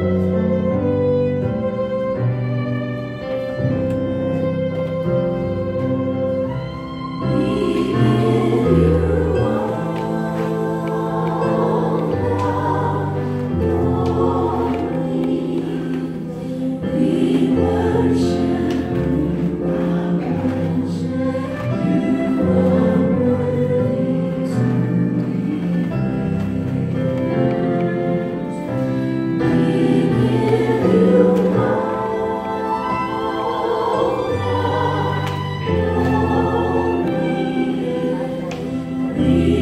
Bye. be.